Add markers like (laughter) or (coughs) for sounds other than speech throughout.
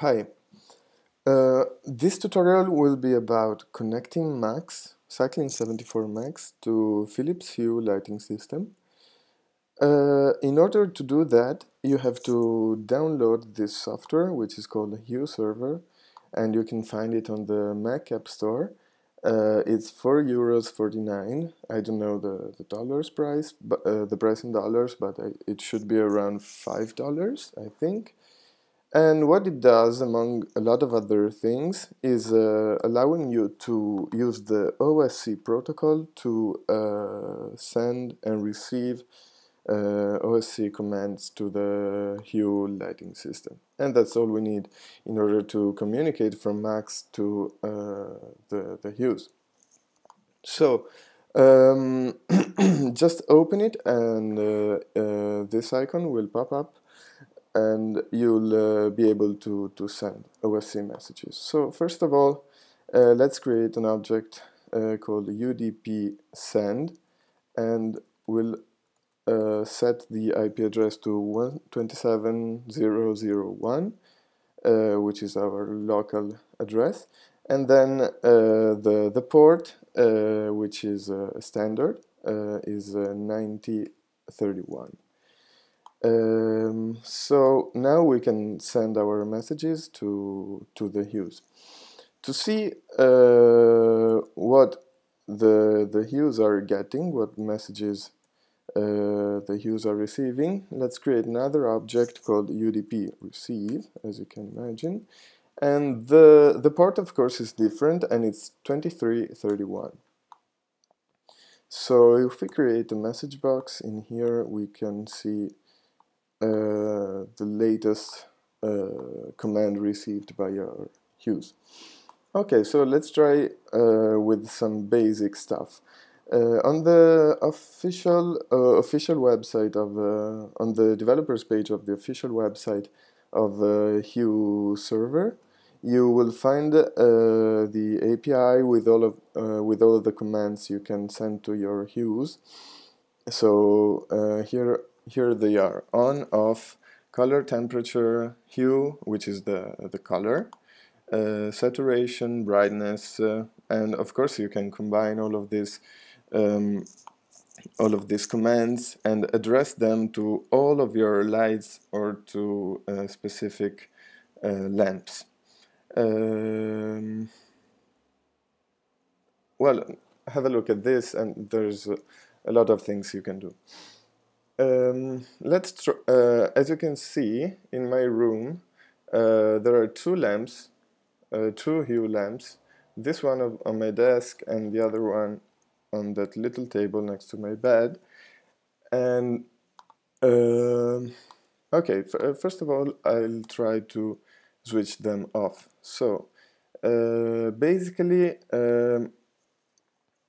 Hi. Uh, this tutorial will be about connecting Max, Cycling 74 Max, to Philips Hue lighting system. Uh, in order to do that, you have to download this software, which is called Hue Server, and you can find it on the Mac App Store. Uh, it's 4 euros 49. I don't know the, the dollars price, but uh, the price in dollars, but I, it should be around five dollars, I think. And what it does, among a lot of other things, is uh, allowing you to use the OSC protocol to uh, send and receive uh, OSC commands to the Hue lighting system. And that's all we need in order to communicate from Max to uh, the, the Hues. So, um, (clears throat) just open it and uh, uh, this icon will pop up and you'll uh, be able to, to send OSC messages. So first of all, uh, let's create an object uh, called UDP send and we'll uh, set the IP address to 127.0.0.1 uh, which is our local address and then uh, the, the port which is standard is 9031. Um, so now we can send our messages to, to the Hues. To see uh, what the, the Hues are getting, what messages uh, the Hues are receiving, let's create another object called UDP receive, as you can imagine. And the, the port, of course, is different, and it's 2331. So if we create a message box in here, we can see uh, the latest uh, command received by your Hues. Okay, so let's try uh, with some basic stuff. Uh, on the official uh, official website of on the developers page of the official website of the Hue server, you will find the API with all of with all of the commands you can send to your Hues. So here here they are. On off color temperature hue which is the the color uh, saturation brightness uh, and of course you can combine all of this um, all of these commands and address them to all of your lights or to uh, specific uh, lamps. Um, well have a look at this and there's a lot of things you can do um, let's uh, as you can see in my room uh, there are two lamps uh, two hue lamps this one of, on my desk and the other one on that little table next to my bed. And um, okay uh, first of all I'll try to switch them off. So uh, basically um,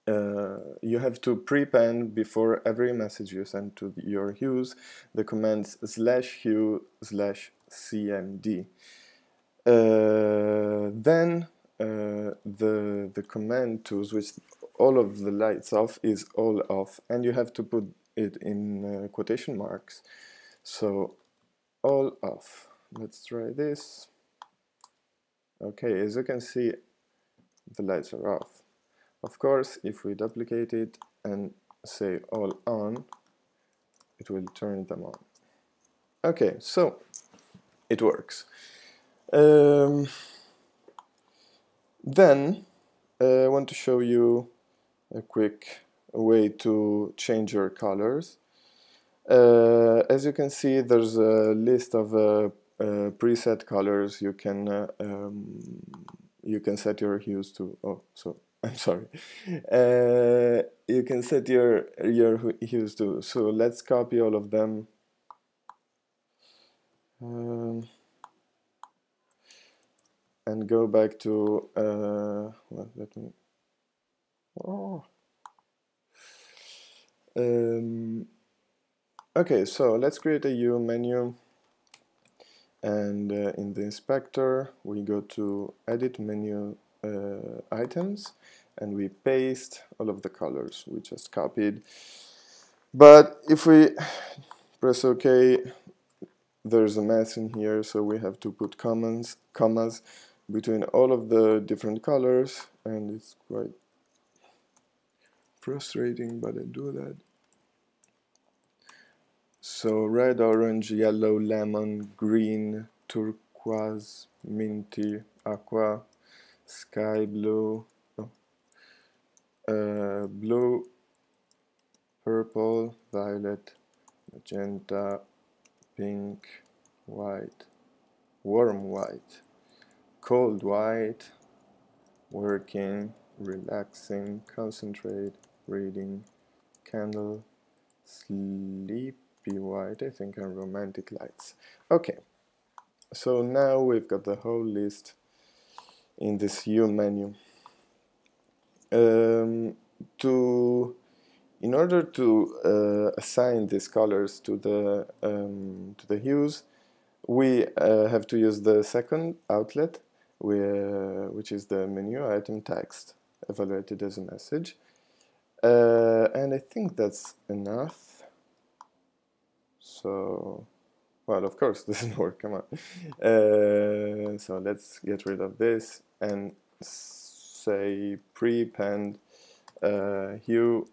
uh, you have to prepend before every message you send to your Hues the commands slash hue slash cmd. Uh, then uh, the the command to switch all of the lights off is all off, and you have to put it in uh, quotation marks. So all off. Let's try this. Okay, as you can see, the lights are off. Of course, if we duplicate it and say all on, it will turn them on. Okay, so it works. Um, then uh, I want to show you a quick way to change your colors. Uh, as you can see, there's a list of uh, uh preset colors you can uh, um, you can set your hues to. Oh, so (laughs) I'm sorry. Uh, you can set your your hues to. So let's copy all of them. Um, and go back to uh, well, let me. Oh. Um, okay, so let's create a umenu and uh, in the inspector we go to edit menu Uh, items and we paste all of the colors we just copied. But if we press OK there's a mess in here so we have to put commas commas between all of the different colors and it's quite frustrating but I do that. So red orange yellow lemon green turquoise minty aqua sky blue oh, uh, blue purple violet magenta pink, white, warm white, cold white, working, relaxing, concentrate, reading, candle, sleepy white, I think, and romantic lights. Okay, so now we've got the whole list in this umenu. Um, to in order to uh, assign these colors to the um, to the hues, we uh, have to use the second outlet, we, uh, which is the menu item text evaluated as a message, uh, and I think that's enough. So, well, of course, (laughs) this doesn't work. Come on. Uh, so let's get rid of this and say prepend uh, hue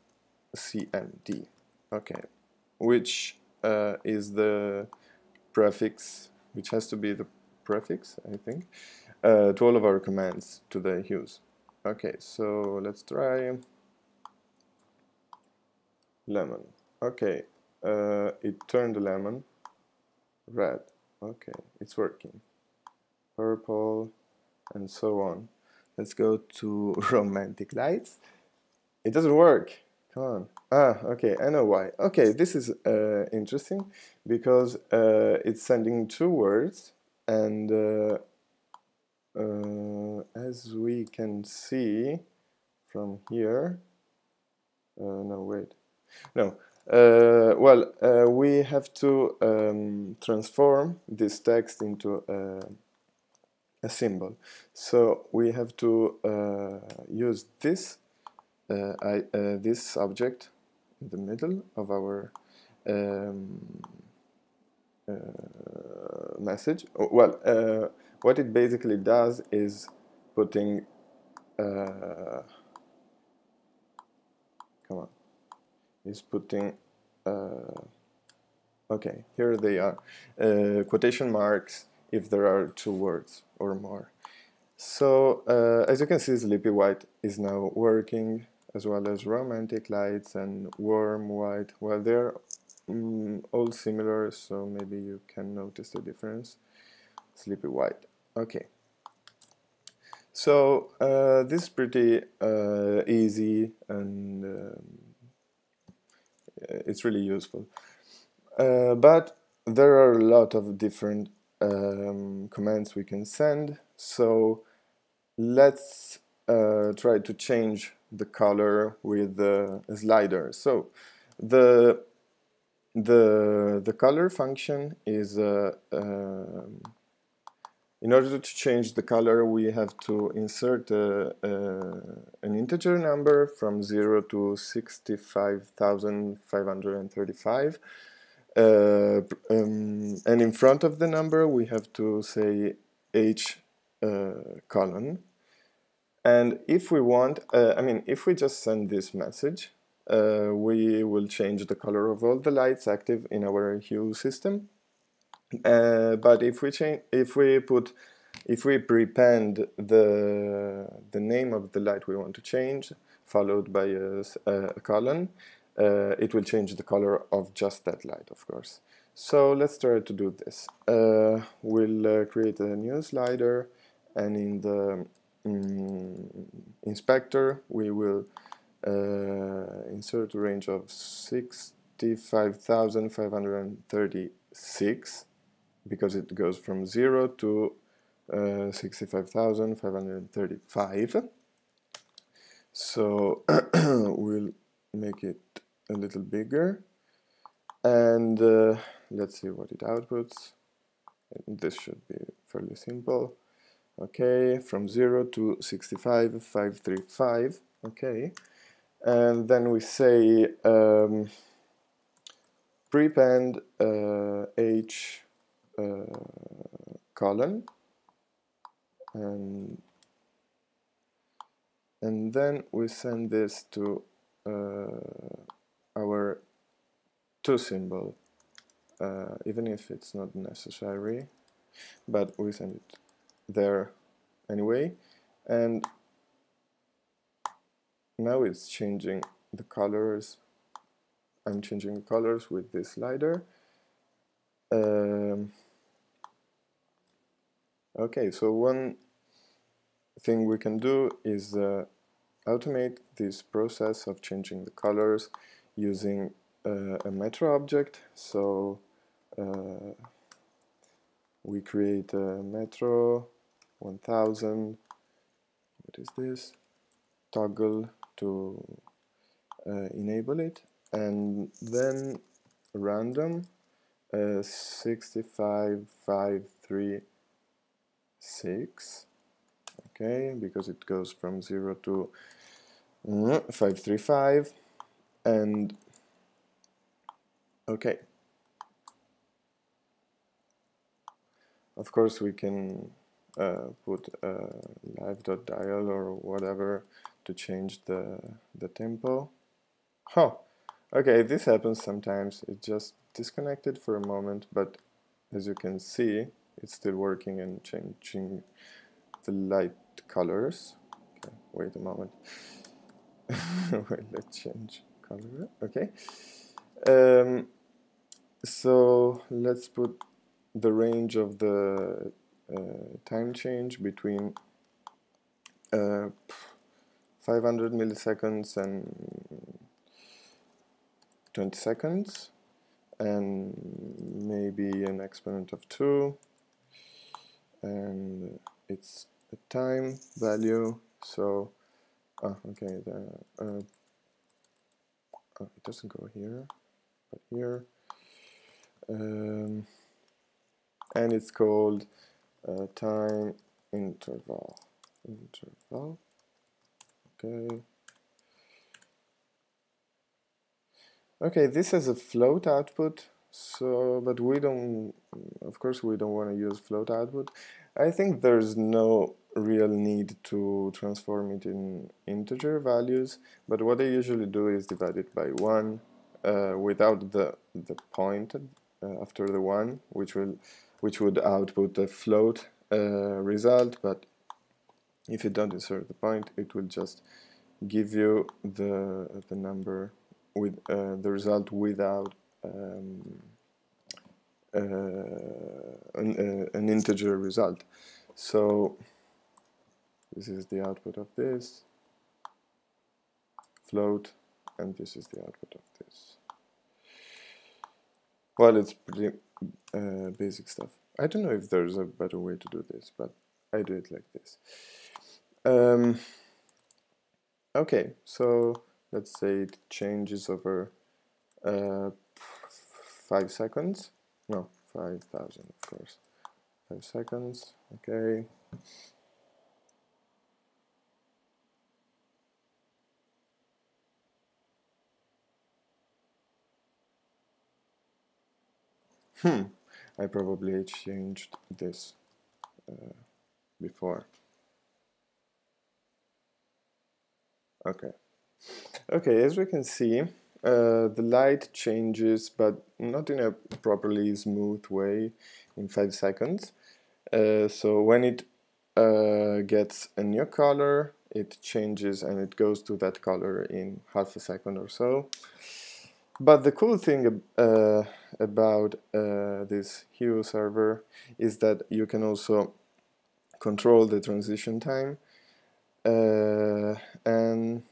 CMD. Okay, which uh, is the prefix, which has to be the prefix, I think, uh, to all of our commands to the hues. Okay, so let's try lemon. Okay, uh, it turned the lemon red. Okay, it's working. Purple, and so on. Let's go to (laughs) romantic lights. It doesn't work. Come on. Ah, okay, I know why. Okay, this is uh, interesting because uh, it's sending two words and uh, uh as we can see from here, uh, no, wait, no, uh, well, we have to um, transform this text into a symbol. So we have to use this uh, I, uh, this object in the middle of our um, uh, message. Oh, well, what it basically does is putting come on is putting uh, okay here they are uh, quotation marks if there are two words or more so uh, as you can see Sleepy White is now working as well as romantic lights and warm white. Well, they're mm, all similar, so maybe you can notice the difference. Sleepy white. Okay. So uh, this is pretty uh, easy and um, it's really useful. Uh, but there are a lot of different um, commands we can send. So let's uh, try to change the color with the slider. So the the the color function is uh, uh, in order to change the color we have to insert a, uh, uh, an integer number from 0 to 65,535 uh, um, and in front of the number we have to say h uh, colon and if we want, uh, I mean, if we just send this message, uh, we will change the color of all the lights active in our hue system. Uh, but if we change, if we put, if we prepend the the name of the light we want to change, followed by a, a colon, it will change the color of just that light, of course. So let's try to do this. Uh, we'll uh, create a new slider, and in the inspector, we will uh, insert a range of 65,536 because it goes from 0 to uh, 65,535. So (coughs) we'll make it a little bigger. And uh, let's see what it outputs. This should be fairly simple. Okay from 0 to 65 535 okay. And then we say um, prepend uh, h uh, colon. And and then we send this to uh, our to symbol uh, even if it's not necessary but we send it there anyway. And now it's changing the colors. I'm changing the colors with this slider. Um, okay so one thing we can do is uh, automate this process of changing the colors using uh, a metro object. So uh, we create a metro 1000 what is this? Toggle to uh, enable it. And then random uh, 65536 okay because it goes from 0 to uh, 535 and okay. Of course we can uh, put a live.dial or whatever to change the the tempo. Huh. Okay this happens sometimes. It just disconnected for a moment but as you can see it's still working and changing the light colors. Okay wait a moment. (laughs) Wait let's change color okay. Um, so let's put the range of the uh, time change between uh, 500 milliseconds and 20 seconds and maybe an exponent of 2 and it's a time value. So oh, okay the, uh, oh, it doesn't go here but here. Um, and it's called uh, time interval. Interval. Okay. Okay this is a float output so but we don't of course we don't want to use float output. I think there's no real need to transform it in integer values but what I usually do is divide it by 1 uh, without the the point uh, after the 1 which will which would output a float uh, result but if you don't insert the point it will just give you the the number with uh, the result without um, uh, an, uh, an integer result. So this is the output of this. Float and this is the output of this. Well it's pretty uh, basic stuff. I don't know if there's a better way to do this but I do it like this. Um, okay so let's say it changes over uh, 5 seconds. No 5000 of course. 5 seconds okay hmm I probably changed this uh, before okay Okay, as we can see, uh, the light changes, but not in a properly smooth way in 5 seconds. Uh, so when it uh, gets a new color, it changes and it goes to that color in half a second or so. But the cool thing uh, about uh, this Hue server is that you can also control the transition time uh, and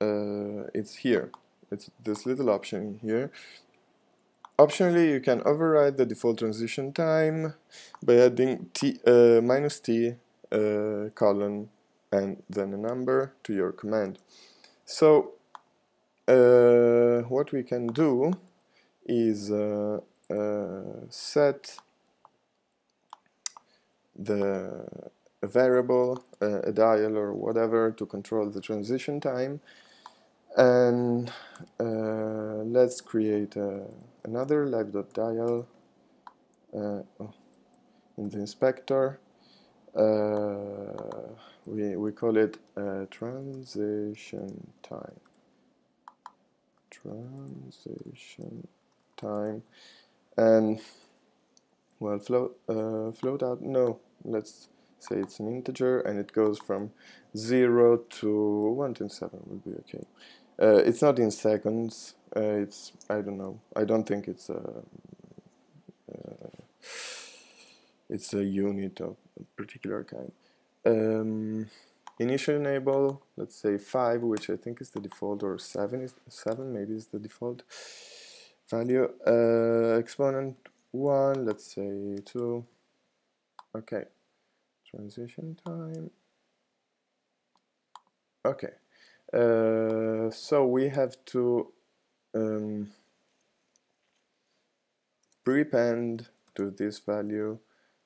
uh, it's here. It's this little option here. Optionally you can override the default transition time by adding t uh, minus t uh, colon and then a number to your command. So what we can do is uh, uh, set the variable, a dial or whatever to control the transition time. And uh, let's create another live.dial uh, oh, in the inspector. Uh, we, we call it uh, transition time transition time. And well float uh, float out no let's say it's an integer and it goes from 0 to 127 would be okay. Uh, it's not in seconds. Uh, it's I don't know. I don't think it's a uh, it's a unit of a particular kind. Um, initial enable let's say 5 which I think is the default or 7 is 7 maybe is the default value. Uh, exponent 1 let's say 2 okay. Transition time. Okay. Uh, so we have to um, prepend to this value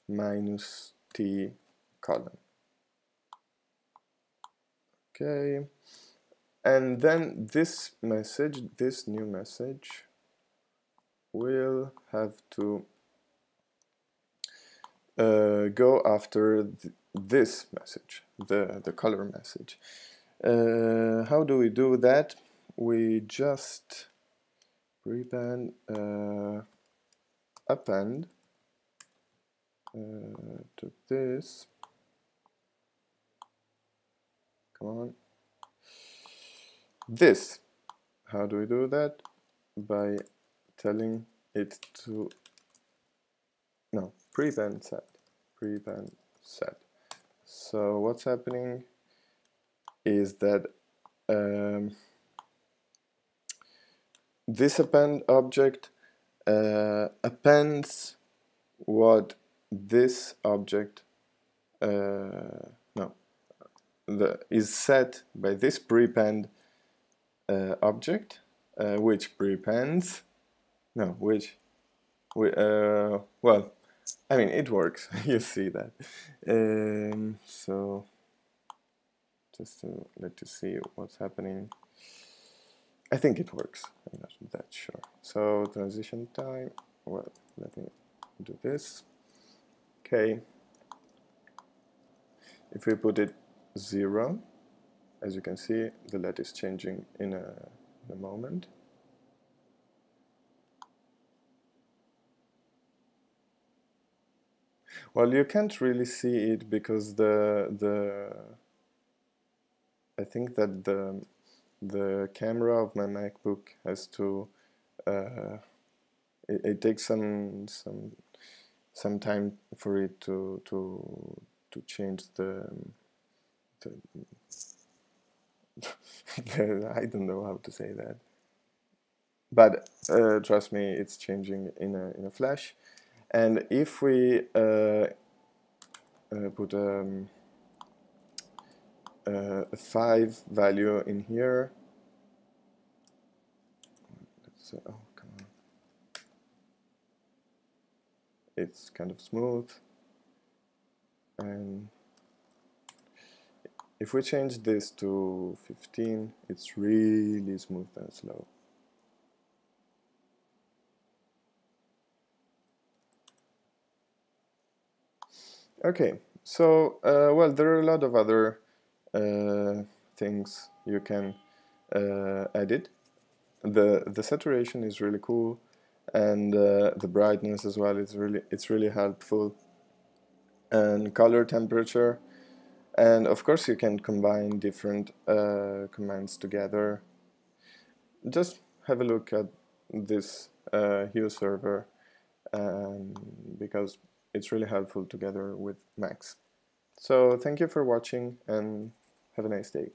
minus t colon okay. And then this message this new message will have to uh, go after th this message the the color message. Uh, how do we do that? We just prepend uh, append uh, to this come on. This. How do we do that? By telling it to no prepend set. Prepend set. So what's happening is that um, this append object uh, appends what this object uh, the, is set by this prepend uh, object uh, which prepends no which we, uh, well I mean it works (laughs) you see that. Um, so just to let you see what's happening. I think it works. I'm not that sure. So transition time well let me do this. Okay. If we put it 0 as you can see the LED is changing in a, in a moment. Well you can't really see it because the the I think that the the camera of my MacBook has to uh, it, it takes some some some time for it to to to change the, (laughs) I don't know how to say that. But uh, trust me it's changing in a in a flash. And if we uh, uh, put um, uh, a 5 value in here. Say, oh it's kind of smooth. And if we change this to 15 it's really smooth and slow. Okay so uh, well there are a lot of other uh, things you can uh, edit. The the saturation is really cool and uh, the brightness as well it's really it's really helpful. And color temperature and of course you can combine different uh, commands together. Just have a look at this uh, Hue server um, because it's really helpful together with Max so thank you for watching and have a nice day